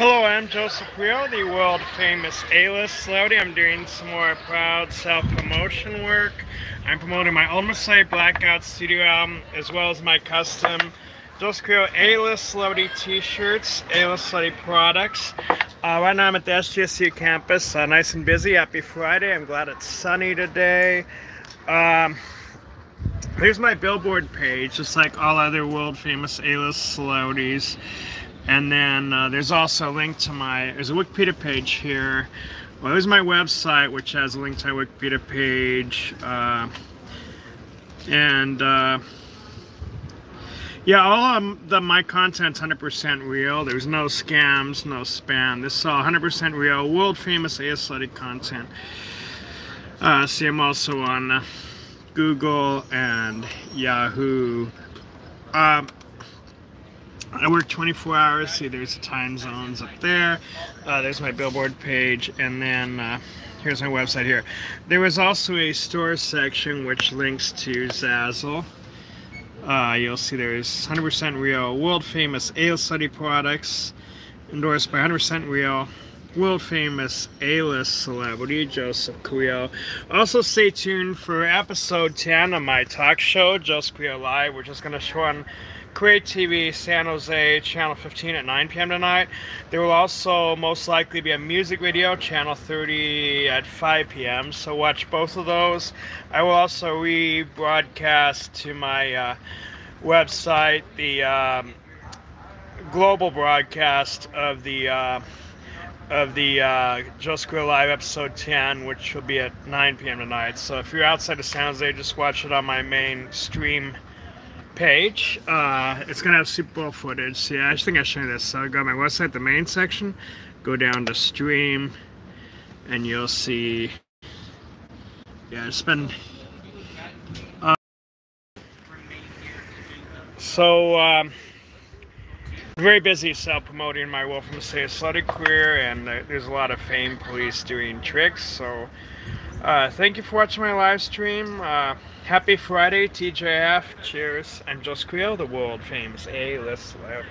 Hello, I'm Joseph Carrillo, the world famous A-list celebrity. I'm doing some more proud self-promotion work. I'm promoting my Ultimate Celebrity Blackout studio album as well as my custom Joseph Carrillo A-list celebrity t-shirts, A-list celebrity products. Uh, right now I'm at the SJSU campus, uh, nice and busy. Happy Friday. I'm glad it's sunny today. Um, here's my billboard page, just like all other world famous A-list celebrities. And then uh, there's also a link to my, there's a Wikipedia page here. Well, there's my website, which has a link to my Wikipedia page. Uh, and uh, yeah, all of the, my content's 100% real. There's no scams, no spam. This is all 100% real, world famous aesthetic content. Uh, see, I'm also on uh, Google and Yahoo. I work 24 hours. See, there's the time zones up there. Uh, there's my billboard page, and then uh, here's my website here. There was also a store section which links to Zazzle. Uh, you'll see there's 100% real, world famous ale study products endorsed by 100% real, world famous A-list celebrity Joseph Carrillo. Also, stay tuned for episode 10 of my talk show, Joseph Carrillo Live, which is going to show on CreaTV San Jose, Channel 15 at 9 p.m. tonight. There will also most likely be a music video, Channel 30 at 5 p.m. So watch both of those. I will also rebroadcast to my uh, website the um, global broadcast of the uh, of the uh, Just Grow Live episode 10, which will be at 9 p.m. tonight. So if you're outside of San Jose, just watch it on my main stream page. Uh, it's gonna have Super Bowl footage. See, I just think I showed you this. So go to my website, the main section, go down to stream, and you'll see. Yeah, it's been. Uh, so, um, very busy self-promoting my Wolfram Say athletic career, and uh, there's a lot of fame police doing tricks. So, uh, thank you for watching my live stream. Uh, happy Friday, TJF. Cheers. I'm Joe Carrillo, the world famous A-list celebrity.